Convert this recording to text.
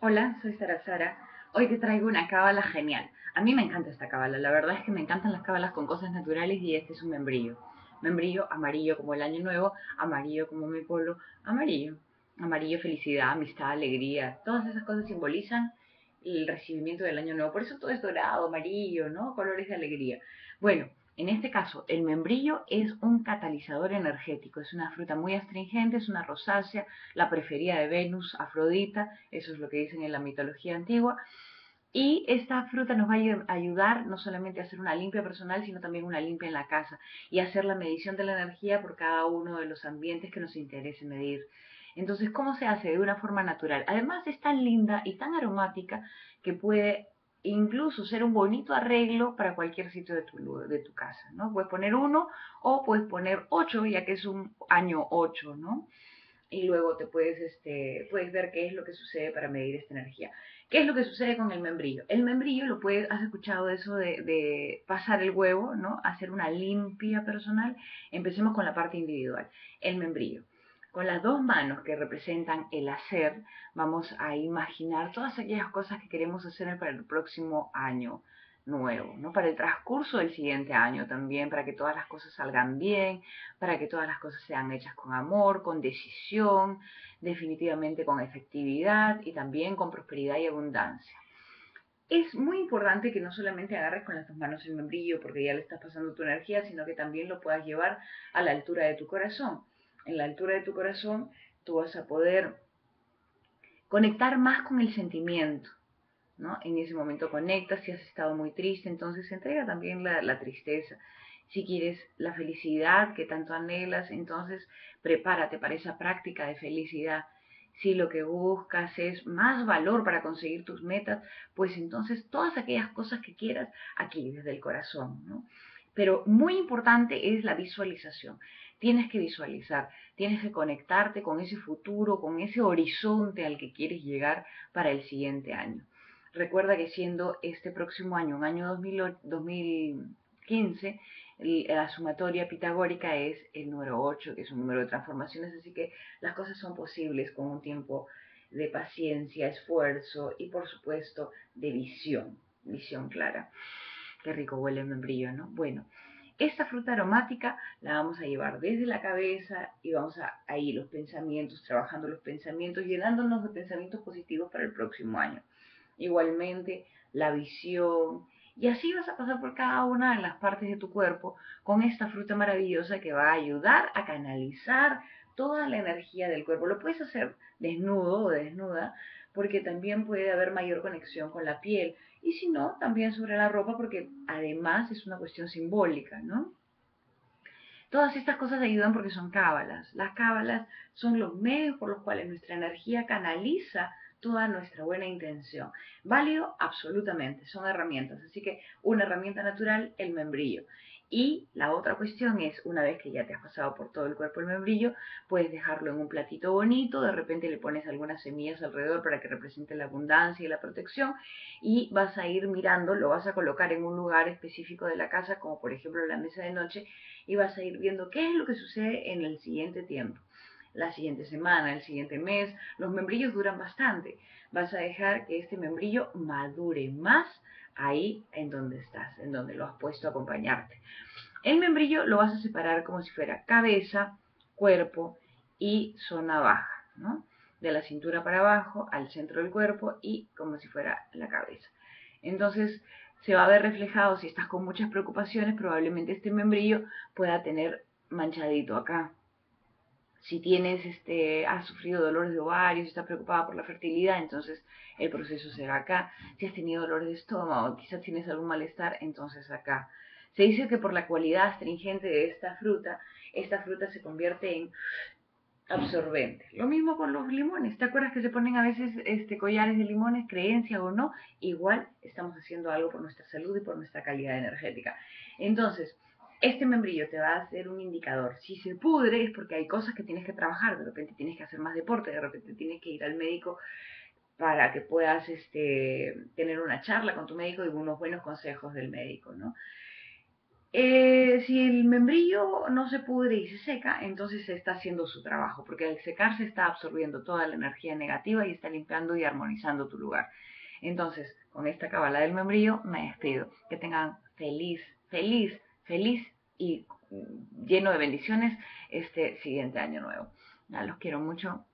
Hola, soy Sara Sara. Hoy te traigo una cábala genial. A mí me encanta esta cábala, la verdad es que me encantan las cábalas con cosas naturales y este es un membrillo. Membrillo amarillo como el año nuevo, amarillo como mi pueblo, amarillo. Amarillo, felicidad, amistad, alegría, todas esas cosas simbolizan el recibimiento del año nuevo. Por eso todo es dorado, amarillo, ¿no? Colores de alegría. Bueno, en este caso, el membrillo es un catalizador energético, es una fruta muy astringente, es una rosácea, la preferida de Venus, Afrodita, eso es lo que dicen en la mitología antigua. Y esta fruta nos va a ayudar no solamente a hacer una limpia personal, sino también una limpia en la casa y hacer la medición de la energía por cada uno de los ambientes que nos interese medir. Entonces, ¿cómo se hace? De una forma natural. Además, es tan linda y tan aromática que puede incluso ser un bonito arreglo para cualquier sitio de tu, de tu casa, ¿no? Puedes poner uno o puedes poner ocho, ya que es un año ocho, ¿no? Y luego te puedes, este, puedes ver qué es lo que sucede para medir esta energía. ¿Qué es lo que sucede con el membrillo? El membrillo lo puedes, has escuchado eso de, de pasar el huevo, ¿no? Hacer una limpia personal. Empecemos con la parte individual. El membrillo. Con las dos manos que representan el hacer, vamos a imaginar todas aquellas cosas que queremos hacer para el próximo año nuevo, ¿no? Para el transcurso del siguiente año también, para que todas las cosas salgan bien, para que todas las cosas sean hechas con amor, con decisión, definitivamente con efectividad y también con prosperidad y abundancia. Es muy importante que no solamente agarres con las dos manos el membrillo porque ya le estás pasando tu energía, sino que también lo puedas llevar a la altura de tu corazón en la altura de tu corazón, tú vas a poder conectar más con el sentimiento. ¿no? En ese momento conectas, si has estado muy triste, entonces entrega también la, tristeza. Si quieres la felicidad que tanto anhelas, entonces prepárate para esa práctica de felicidad. Si lo que buscas es más valor para conseguir tus metas, pues entonces todas aquellas cosas que quieras aquí desde el corazón. ¿no? Pero muy importante es la visualización. Tienes que visualizar, tienes que conectarte con ese futuro, con ese horizonte al que quieres llegar para el siguiente año. Recuerda que siendo este próximo año, un año 2015, la sumatoria pitagórica es el número 8, que es un número de transformaciones, así que las cosas son posibles con un tiempo de paciencia, esfuerzo y por supuesto de visión, visión clara. Qué rico huele el membrillo, ¿no? Bueno, esta fruta aromática la vamos a llevar desde la cabeza y vamos a, ir los pensamientos, trabajando los pensamientos, llenándonos de pensamientos positivos para el próximo año. Igualmente, la visión, y así vas a pasar por cada una de las partes de tu cuerpo con esta fruta maravillosa que va a ayudar a canalizar toda la energía del cuerpo. Lo puedes hacer desnudo o desnuda, porque también puede haber mayor conexión con la piel. Y si no, también sobre la ropa, porque además es una cuestión simbólica, ¿no? Todas estas cosas ayudan porque son cábalas. Las cábalas son los medios por los cuales nuestra energía canaliza toda nuestra buena intención. Válido, absolutamente, son herramientas. Así que una herramienta natural, el membrillo. Y la otra cuestión es, una vez que ya te has pasado por todo el cuerpo el membrillo, puedes dejarlo en un platito bonito, de repente le pones algunas semillas alrededor para que represente la abundancia y la protección, y vas a ir mirando, lo vas a colocar en un lugar específico de la casa, como por ejemplo la mesa de noche, y vas a ir viendo qué es lo que sucede en el siguiente tiempo la siguiente semana, el siguiente mes. Los membrillos duran bastante. Vas a dejar que este membrillo madure más ahí en donde estás, en donde lo has puesto a acompañarte. El membrillo lo vas a separar como si fuera cabeza, cuerpo y zona baja, ¿no? De la cintura para abajo al centro del cuerpo y como si fuera la cabeza. Entonces se va a ver reflejado, si estás con muchas preocupaciones, probablemente este membrillo pueda tener manchadito acá, si tienes, este, has sufrido dolores de ovarios, estás preocupada por la fertilidad, entonces el proceso será acá. Si has tenido dolores de estómago, quizás tienes algún malestar, entonces acá. Se dice que por la cualidad astringente de esta fruta, esta fruta se convierte en absorbente. Lo mismo con los limones. ¿Te acuerdas que se ponen a veces este, collares de limones, creencia o no? Igual estamos haciendo algo por nuestra salud y por nuestra calidad energética. Entonces, este membrillo te va a hacer un indicador. Si se pudre es porque hay cosas que tienes que trabajar, de repente tienes que hacer más deporte, de repente tienes que ir al médico para que puedas este, tener una charla con tu médico y unos buenos consejos del médico, ¿no? Eh, si el membrillo no se pudre y se seca, entonces se está haciendo su trabajo, porque al secarse está absorbiendo toda la energía negativa y está limpiando y armonizando tu lugar. Entonces, con esta cabala del membrillo me despido. Que tengan feliz, feliz, feliz y lleno de bendiciones este siguiente año nuevo. Ya los quiero mucho.